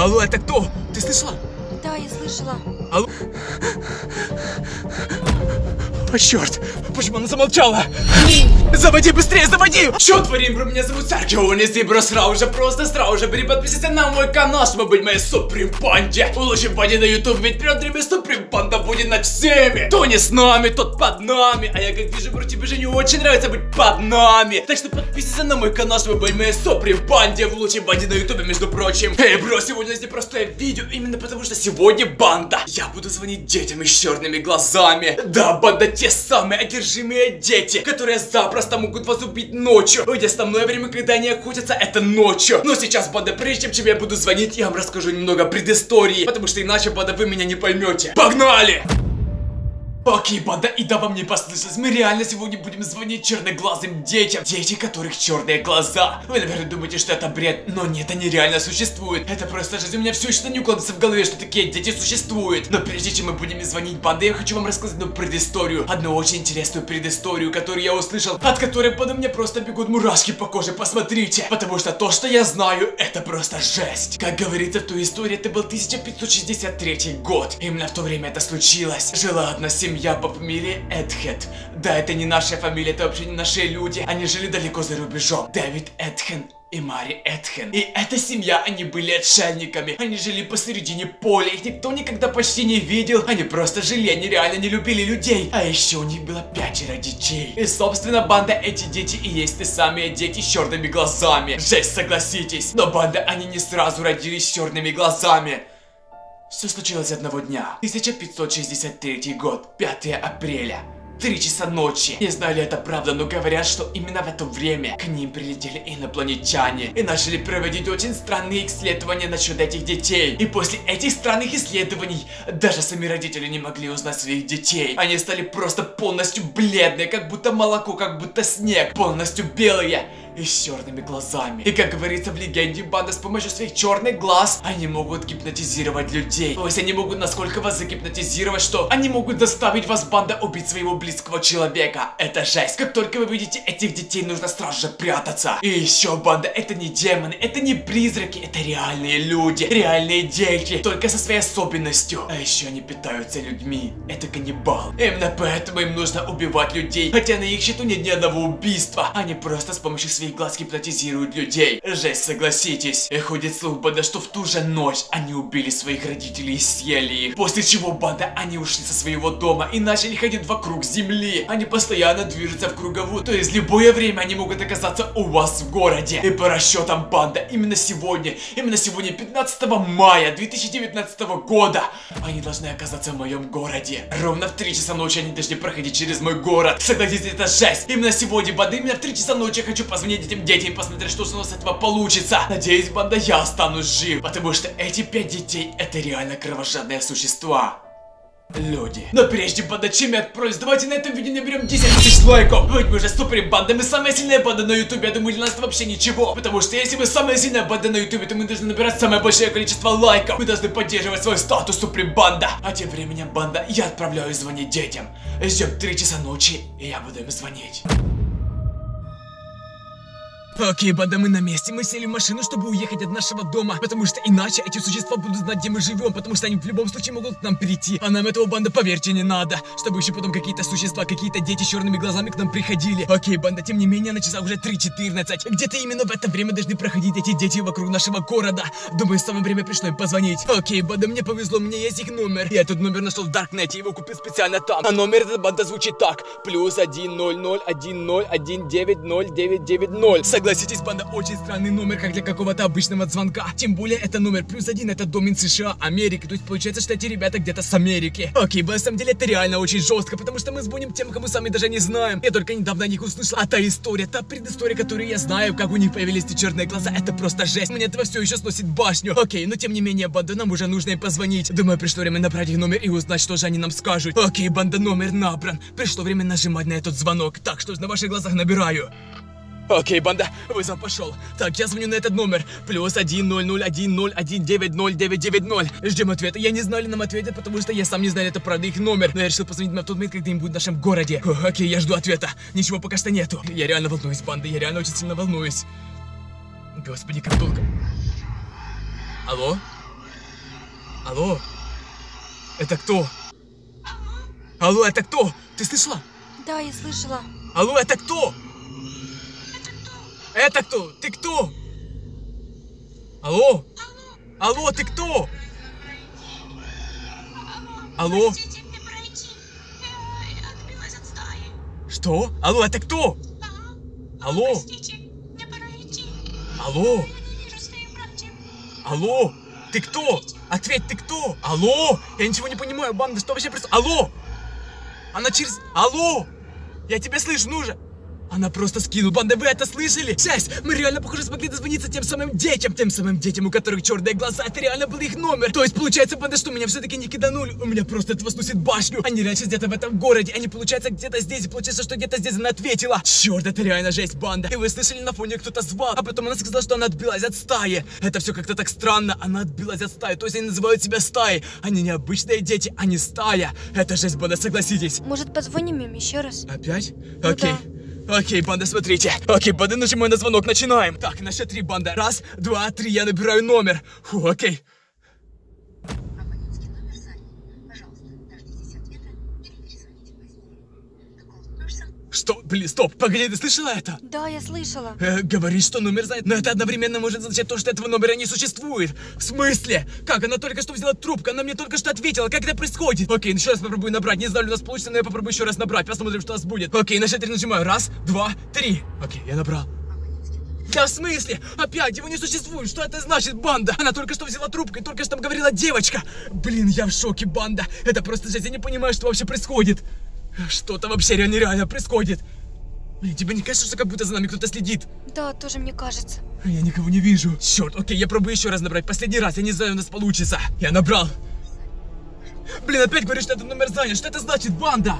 Алло, это кто? Ты слышала? Да, я слышала. Алло? О, черт! Почему она замолчала? Заводи быстрее, заводи! Что творим, бро? Меня зовут Саркион, если бро сразу же, просто сразу же переподписывайся на мой канал, чтобы быть моей суприм банде. Лучше банде на YouTube, ведь вперед, ребят, суприм банда будет над всеми. Кто не с нами, тот под нами. А я как вижу, бро, тебе же не очень нравится быть под нами. Так что подписывайся на мой канал, чтобы быть моей суприм банде в лучшей банде на YouTube, между прочим. Эй, бро, сегодня здесь простое видео, именно потому что сегодня банда. Я буду звонить детям с черными глазами. Да, банда те самые одержимые дети, которые запросто могут вас убить ночью. Ведь основное время, когда они охотятся, это ночью. Но сейчас, банда, прежде чем я буду звонить, я вам расскажу немного предыстории, потому что иначе, банда, вы меня не поймете. Погнали! Окей, банда, и да вам не послышалось, мы реально сегодня будем звонить черноглазым детям. Дети, которых черные глаза. Вы, наверное, думаете, что это бред, но нет, они реально существуют. Это просто жизнь, у меня все что не укладывается в голове, что такие дети существуют. Но прежде чем мы будем звонить банда, я хочу вам рассказать одну предысторию. Одну очень интересную предысторию, которую я услышал, от которой под мне просто бегут мурашки по коже, посмотрите. Потому что то, что я знаю, это просто жесть. Как говорится в той истории, это был 1563 год. Именно в то время это случилось. Жила одна семья по фамилии Эдхед. Да, это не наша фамилия, это вообще не наши люди. Они жили далеко за рубежом. Дэвид Эдхен и Мари Эдхен. И эта семья, они были отшельниками. Они жили посередине поля, их никто никогда почти не видел. Они просто жили, они реально не любили людей. А еще у них было пятеро детей. И собственно банда эти дети и есть те самые дети с черными глазами. Жесть, согласитесь. Но банда они не сразу родились с черными глазами. Все случилось одного дня. 1563 год, 5 апреля. Три часа ночи. Не знаю ли это правда, но говорят, что именно в это время к ним прилетели инопланетяне и начали проводить очень странные исследования насчет этих детей. И после этих странных исследований даже сами родители не могли узнать своих детей. Они стали просто полностью бледные, как будто молоко, как будто снег, полностью белые и с черными глазами. И как говорится в легенде, банда с помощью своих черных глаз, они могут гипнотизировать людей. То есть они могут насколько вас загипнотизировать, что они могут заставить вас, банда, убить своего близкого человека. Это жесть. Как только вы видите этих детей, нужно сразу же прятаться. И еще, банда, это не демоны, это не призраки, это реальные люди, реальные дети, только со своей особенностью. А еще они питаются людьми. Это каннибал. Именно поэтому им нужно убивать людей. Хотя на их счету нет ни одного убийства. Они просто с помощью своих глаз гипнотизируют людей. Жесть, согласитесь. И ходит слух, банда, что в ту же ночь они убили своих родителей и съели их. После чего, банда, они ушли со своего дома и начали ходить вокруг земли. Они постоянно движутся в круговую, то есть в любое время они могут оказаться у вас в городе. И по расчетам банда, именно сегодня, именно сегодня, 15 мая 2019 года, они должны оказаться в моем городе. Ровно в 3 часа ночи они должны проходить через мой город. Согласитесь, это жесть. Именно сегодня, банда, именно в 3 часа ночи я хочу позвонить этим детям и что у нас с этого получится. Надеюсь, банда, я останусь жив, потому что эти пять детей это реально кровожадные существа. Люди. Но прежде, банда, чем я отправлюсь, давайте на этом видео наберем 10 тысяч лайков. Ведь мы же супер банда, мы самая сильная банда на ютубе, я думаю, для нас это вообще ничего. Потому что если мы самая сильная банда на ютубе, то мы должны набирать самое большое количество лайков. Мы должны поддерживать свой статус супер банда. А тем временем, банда, я отправляюсь звонить детям. Ждем 3 часа ночи, и я буду им звонить. Окей, банда, мы на месте. Мы сели в машину, чтобы уехать от нашего дома. Потому что иначе эти существа будут знать, где мы живем. Потому что они в любом случае могут к нам прийти. А нам этого, банда, поверьте, не надо. Чтобы еще потом какие-то существа, какие-то дети с черными глазами к нам приходили. Окей, банда, тем не менее, на часах уже 3.14. Где-то именно в это время должны проходить эти дети вокруг нашего города. Думаю, самое время пришло им позвонить. Окей, банда, мне повезло, у меня есть их номер. Я этот номер нашел в Даркнете, его купил специально там. А номер этой банда звучит так. Плюс 1 0 0 1 0 1 9 0 9 9 0. Согласитесь, банда, очень странный номер, как для какого-то обычного звонка. Тем более, это номер плюс один, это домен США, Америки. То есть, получается, что эти ребята где-то с Америки. Окей, на самом деле, это реально очень жестко, потому что мы звоним тем, кому сами даже не знаем. Я только недавно о них услышал. А та история, та предыстория, которую я знаю, как у них появились эти черные глаза, это просто жесть. Мне этого все еще сносит башню. Окей, но тем не менее, банда, нам уже нужно им позвонить. Думаю, пришло время набрать их номер и узнать, что же они нам скажут. Окей, банда, номер набран. Пришло время нажимать на этот звонок. Так, что ж, на ваших глазах набираю. Окей, банда, вызов пошел. Так, я звоню на этот номер. Плюс 1 0 0 1 0 1 9 0 9 9 0. Ждем ответа. Я не знаю, ли нам ответят, потому что я сам не знаю, это правда их номер. Но я решил позвонить на тот момент, когда им будет в нашем городе. Фу, окей, я жду ответа. Ничего пока что нету. Я реально волнуюсь, банда, я реально очень сильно волнуюсь. Господи, как долго. Алло? Алло? Это кто? Алло, это кто? Ты слышала? Да, я слышала. Алло, это кто? Это кто? Ты кто? Алло? Алло, ты кто? Алло? Что? Алло, это кто? Алло? Алло? Алло? Ты кто? Ответь, ты кто? Алло? Я ничего не понимаю, банда, что вообще происходит? Алло? Она через... Алло? Я тебя слышу, ну же! Она просто скинула. Банда, вы это слышали? Жесть! Мы реально, похоже, смогли дозвониться тем самым детям. Тем самым детям, у которых черные глаза. Это реально был их номер. То есть, получается, банда, что меня все-таки не киданули. У меня просто это сносит башню. Они раньше где-то в этом городе. Они, получается, где-то здесь. И получается, что где-то здесь она ответила. Черт, это реально жесть, банда. И вы слышали, на фоне кто-то звал. А потом она сказала, что она отбилась от стаи. Это все как-то так странно. Она отбилась от стаи. То есть, они называют себя стаей. Они не обычные дети, они стая. Это жесть, банда, согласитесь. Может, позвоним им еще раз? Опять? Ну Окей. Окей, банда, смотрите. Окей, банда, нажимаю на звонок, начинаем. Так, на счет три, банда. Раз, два, три, я набираю номер. Фу, окей. Что? Блин, стоп, погоди, ты слышала это? Да, я слышала. Э, говорит, что номер занят, но это одновременно может означать то, что этого номера не существует. В смысле? Как? Она только что взяла трубку, она мне только что ответила. Как это происходит? Окей, еще раз попробую набрать. Не знаю, у нас получится, но я попробую еще раз набрать. Посмотрим, что у нас будет. Окей, на счет три нажимаю. Раз, два, три. Окей, я набрал. Да в смысле? Опять его не существует. Что это значит, банда? Она только что взяла трубку и только что там говорила девочка. Блин, я в шоке, банда. Это просто жесть. Я не понимаю, что вообще происходит. Что-то вообще реально нереально происходит. Блин, тебе не кажется, что как будто за нами кто-то следит? Да, тоже мне кажется. Я никого не вижу. Черт, окей, я пробую еще раз набрать. Последний раз, я не знаю, у нас получится. Я набрал. Блин, опять говоришь, что это номер занят. Что это значит, банда?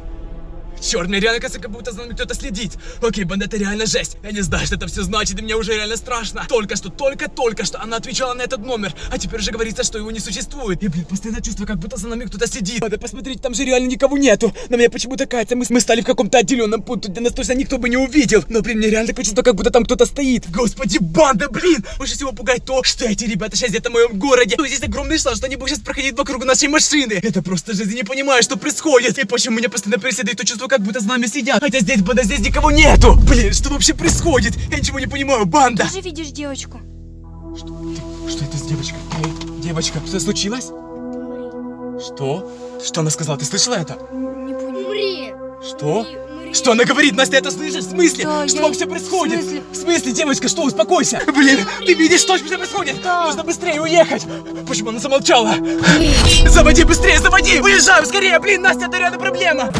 Черт, мне реально кажется, как будто за нами кто-то следит. Окей, банда, это реально жесть. Я не знаю, что это все значит, и мне уже реально страшно. Только что, только, только что она отвечала на этот номер, а теперь уже говорится, что его не существует. И, блин, постоянно чувство, как будто за нами кто-то сидит. Надо посмотреть, там же реально никого нету. Но мне почему-то кажется, мы, мы стали в каком-то отделенном пункте, где нас точно никто бы не увидел. Но, блин, мне реально такое чувство, как будто там кто-то стоит. Господи, банда, блин! Больше всего пугает то, что эти ребята сейчас где-то в моем городе. То здесь огромный шанс, что они будут сейчас проходить вокруг нашей машины. Это просто жизнь, не понимаю, что происходит. И почему меня постоянно преследует то чувство, как будто за нами сидят. Хотя здесь, банда, здесь никого нету. Блин, что вообще происходит? Я ничего не понимаю, банда. Ты же видишь девочку. Что это с девочкой? Эй, девочка, что случилось? Что? Что она сказала? Ты слышала это? Не понял. Умри! Что? Что она говорит? Настя, это слышишь? В смысле? Да, что я- вообще происходит? в смысле? В смысле, девочка, что? Успокойся. Блин, ты видишь, что вообще происходит? Да. Нужно быстрее уехать. Почему она замолчала? Заводи быстрее, заводи! Уезжаем скорее! Блин, Настя, это реально проблема!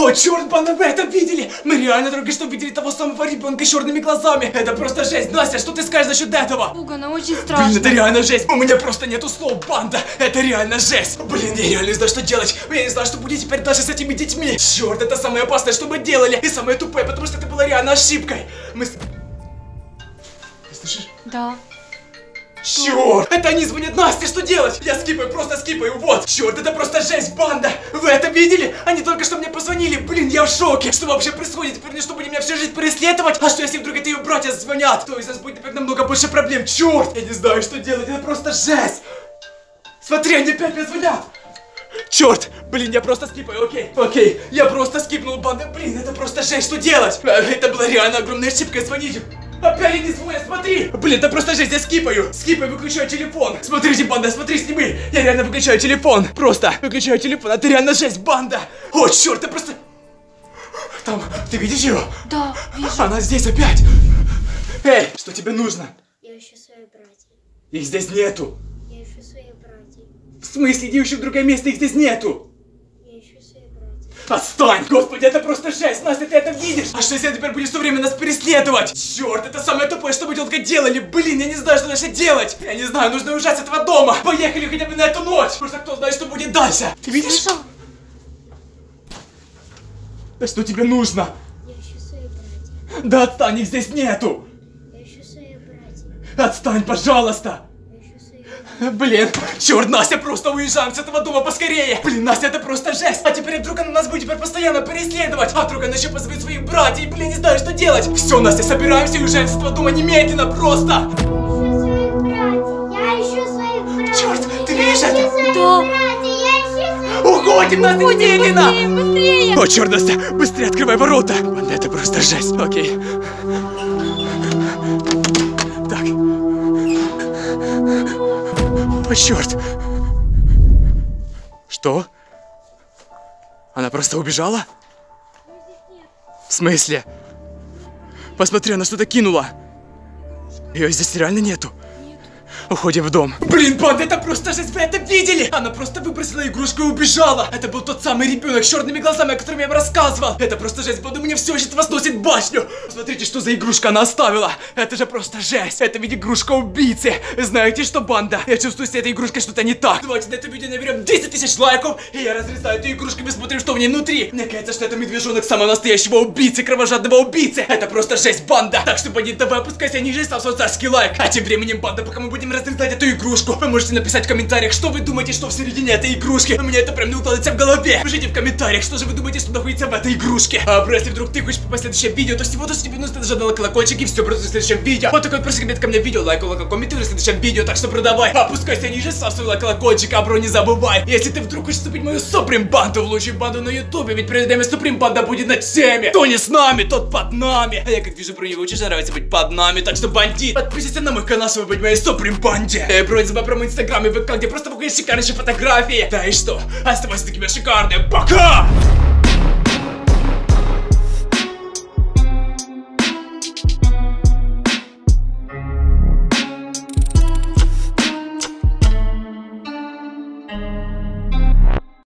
О, черт, банда, вы это видели? Мы реально только что видели того самого ребенка с черными глазами. Это просто жесть. Настя, что ты скажешь насчет этого? Пугано, очень Блин, страшно. это реально жесть! У меня просто нету слов, банда! Это реально жесть! Блин, я реально не знаю, что делать! Я не знаю, что будет теперь дальше с этими детьми! Черт, это самое опасное, что мы делали! И самое тупое, потому что это было реально ошибкой! Мы. Ты слышишь? Да. Черт! Это они звонят Насте, что делать? Я скипаю, просто скипаю, вот! Черт, это просто жесть, банда! Вы это видели? Они только что мне позвонили, блин, я в шоке! Что вообще происходит? Теперь они что, будут меня всю жизнь преследовать? А что, если вдруг это ее братья звонят? То у нас будет теперь намного больше проблем, черт! Я не знаю, что делать, это просто жесть! Смотри, они опять мне звонят! Черт! Блин, я просто скипаю, окей. Окей, я просто скипнул банды. Блин, это просто жесть, что делать? А, Это была реально огромная ошибка звонить. Опять они звонят, смотри! Блин, это просто жесть, я скипаю. Скипаю, выключаю телефон. Смотрите, банда, смотри, сними. Я реально выключаю телефон. Просто выключаю телефон. Это реально жесть, банда. О, черт, это просто... Там, ты видишь ее? Да, вижу. Она здесь опять. Эй, что тебе нужно? Я ищу своих братьев. Их здесь нету. Я ищу своих братьев. В смысле, иди еще в другое место, их здесь нету. Я ищу своих братьев. Отстань! Господи, это просто жесть! Настя, ты это видишь? А что если она теперь будет все время нас преследовать? Черт, это самое тупое, что мы только делали! Блин, я не знаю, что дальше делать! Я не знаю, нужно уезжать с этого дома! Поехали хотя бы на эту ночь! Что кто знает, что будет дальше! Ты видишь? Слышал? Да что тебе нужно? Я ищу своих братьев. Да отстань, их здесь нету! Я ищу своих братьев. Отстань, пожалуйста! Я ищу своих братьев. Блин, черт, Настя, просто уезжаем с этого дома поскорее! Блин, Настя, это просто жесть! А теперь вдруг она нас будет теперь постоянно преследовать! А вдруг она еще позовет своих братьев, блин, не знаю, что делать! Все, Настя, собираемся и уезжаем с этого дома немедленно, просто! Я ищу своих братьев. Я ищу своих это? Да. Уходим, Настя, немедленно! Быстрее! О, черт, Настя, быстрее открывай ворота! Банда, это просто жесть. Окей. Черт. Что? Она просто убежала? В смысле? Посмотри, она что-то кинула. Ее здесь реально нету. Уходим в дом. Блин, банда, это просто жесть, вы это видели? Она просто выбросила игрушку и убежала. Это был тот самый ребенок с черными глазами, о котором я вам рассказывал. Это просто жесть, банда, мне все сейчас возносит башню. Смотрите, что за игрушка она оставила. Это же просто жесть. Это ведь игрушка убийцы. Знаете что, банда? Я чувствую, с этой игрушкой что-то не так. Давайте на это видео наберем 10 тысяч лайков, и я разрезаю эту игрушку и смотрим, что в ней внутри. Мне кажется, что это медвежонок самого настоящего убийцы, кровожадного убийцы. Это просто жесть, банда. Так что, бандит, давай опускайся ниже и ставь свой царский лайк. А тем временем, банда, пока мы будем разрезать эту игрушку, вы можете написать в комментариях, что вы думаете, что в середине этой игрушки. У меня это прям не укладывается в голове. Пишите в комментариях, что же вы думаете, что находится в этой игрушке. А про если вдруг ты хочешь попасть в следующее видео, то всего то тебе нужно нажать на колокольчик и все просто в следующем видео. Вот такой просто коммент ко мне видео, лайк, лайк, комментируй в следующем видео, так что продавай. Опускайся ниже, ставь свой лайк, колокольчик, а бро не забывай. Если ты вдруг хочешь вступить в мою суприм банду, в лучшую банду на ютубе, ведь перед нами суприм банда будет над всеми. Кто не с нами, тот под нами. А я как вижу, бро, не очень нравится быть под нами, так что бандит, подписывайся на мой канал, чтобы быть моей суприм банде. Не забывай про мой инстаграм и ВК, где просто выходят шикарнейшие фотографии. Да и что, оставайся такими шикарными. Пока!